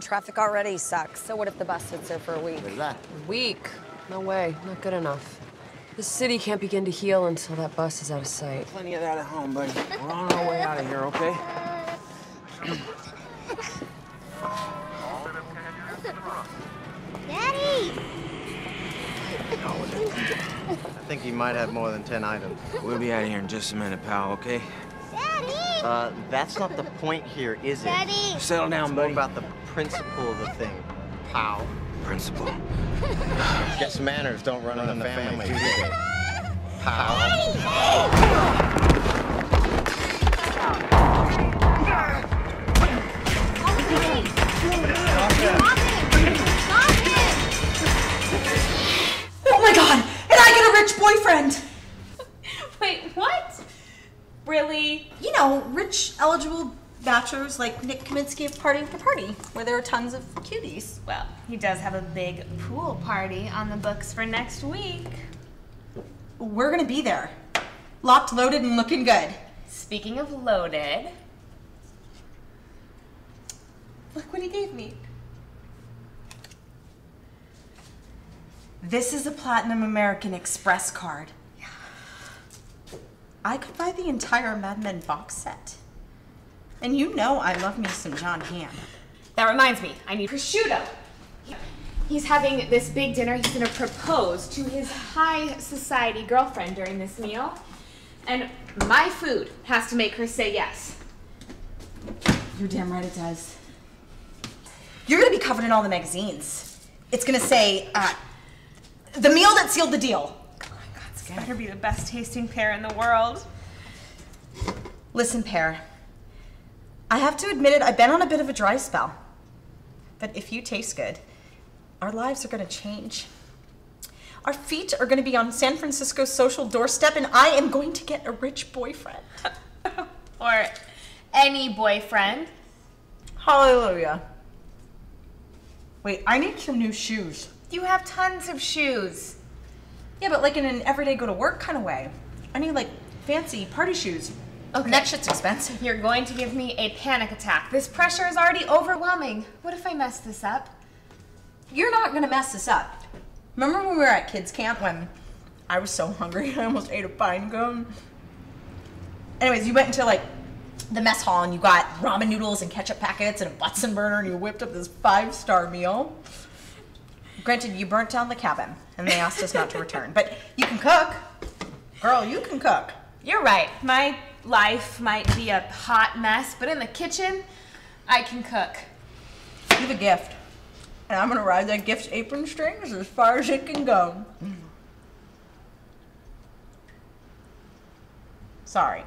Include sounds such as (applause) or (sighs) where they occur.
Traffic already sucks. So what if the bus sits there for a week? What is that? Week? No way. Not good enough. The city can't begin to heal until that bus is out of sight. Plenty of that at home, buddy. (laughs) We're on our way out of here, okay? Daddy! (laughs) I think he might have more than 10 items. We'll be out of here in just a minute, pal, okay? Daddy! Uh, that's not the point here, is it? Daddy! Settle down, More buddy. about the principle of the thing. Pow. Principal. (sighs) Guess manners don't run, in the family, do they? Pow. Oh my god! And I get a rich boyfriend! Wait, what? Really? You know, rich, eligible bachelors like Nick Kaminsky of Party for Party, where there are tons of cuties. Well, he does have a big pool party on the books for next week. We're gonna be there. Locked, loaded, and looking good. Speaking of loaded, look what he gave me. This is a Platinum American Express card. Yeah. I could buy the entire Mad Men box set. And you know I love me some Jon Hamm. That reminds me, I need prosciutto. He's having this big dinner. He's gonna propose to his high society girlfriend during this meal. And my food has to make her say yes. You're damn right it does. You're gonna be covered in all the magazines. It's gonna say, uh, the meal that sealed the deal. It's better be the best tasting pear in the world. Listen, Pear. I have to admit it, I've been on a bit of a dry spell. But if you taste good, our lives are gonna change. Our feet are gonna be on San Francisco's social doorstep, and I am going to get a rich boyfriend. (laughs) Or any boyfriend. Hallelujah. Wait, I need some new shoes. You have tons of shoes. Yeah, but like in an everyday go to work kind of way. I need like fancy party shoes. Okay. That shit's expensive. You're going to give me a panic attack. This pressure is already overwhelming. What if I mess this up? You're not gonna mess this up. Remember when we were at kids camp when I was so hungry (laughs) I almost ate a pine cone? Anyways, you went into like the mess hall and you got ramen noodles and ketchup packets and a Bunsen burner and you whipped up this five star meal. Granted, you burnt down the cabin and they asked us not to return, but you can cook. Girl, you can cook. You're right. My life might be a hot mess, but in the kitchen, I can cook. You have a gift. And I'm gonna ride that gift's apron strings as far as it can go. Mm. Sorry.